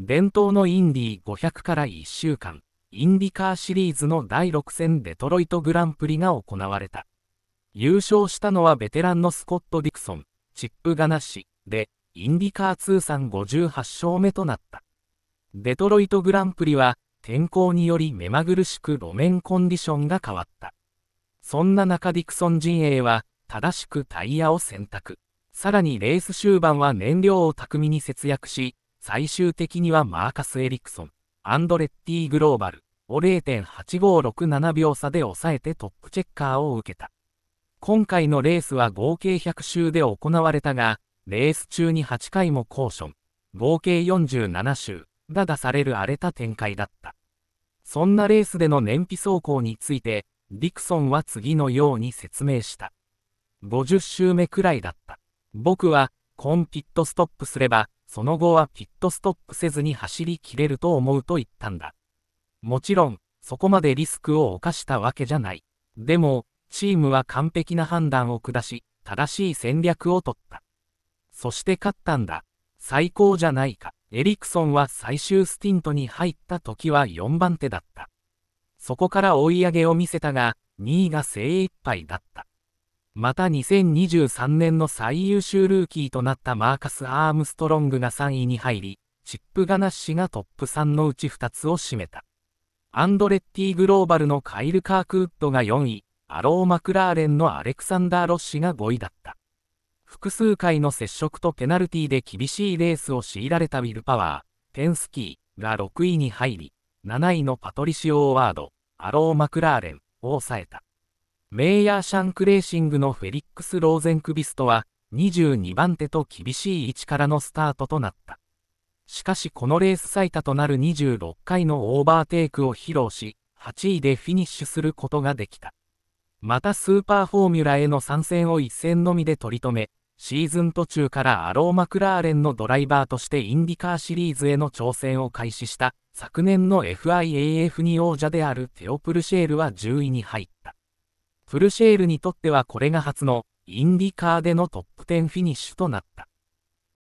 伝統のインディー500から1週間、インディカーシリーズの第6戦デトロイトグランプリが行われた。優勝したのはベテランのスコット・ディクソン、チップ・ガナッシで、インディカー通算58勝目となった。デトロイトグランプリは、天候により目まぐるしく路面コンディションが変わった。そんな中ディクソン陣営は、正しくタイヤを選択。さらにレース終盤は燃料を巧みに節約し、最終的にはマーカス・エリクソン、アンドレッティ・グローバルを0.8567秒差で抑えてトップチェッカーを受けた。今回のレースは合計100周で行われたが、レース中に8回もコーション、合計47周が出される荒れた展開だった。そんなレースでの燃費走行について、ディクソンは次のように説明した。50周目くらいだった。僕は、コンピットストップすれば、その後はピットストップせずに走り切れると思うと言ったんだ。もちろん、そこまでリスクを冒したわけじゃない。でも、チームは完璧な判断を下し、正しい戦略を取った。そして勝ったんだ。最高じゃないか。エリクソンは最終スティントに入った時は4番手だった。そこから追い上げを見せたが、2位が精一杯だった。また2023年の最優秀ルーキーとなったマーカス・アームストロングが3位に入り、チップ・ガナッシュがトップ3のうち2つを占めた。アンドレッティ・グローバルのカイル・カークウッドが4位、アロー・マクラーレンのアレクサンダー・ロッシが5位だった。複数回の接触とペナルティで厳しいレースを強いられたウィル・パワー、ペンスキーが6位に入り、7位のパトリシオ・オワード、アロー・マクラーレンを抑えた。メイヤーシャンクレーシングのフェリックス・ローゼンクビストは、22番手と厳しい位置からのスタートとなった。しかしこのレース最多となる26回のオーバーテイクを披露し、8位でフィニッシュすることができた。またスーパーフォーミュラへの参戦を一戦のみで取りやめ、シーズン途中からアロー・マクラーレンのドライバーとしてインディカーシリーズへの挑戦を開始した昨年の FIAF2 王者であるテオ・プルシェールは10位に入った。プルシェールにとってはこれが初のインディカーでのトップ10フィニッシュとなった。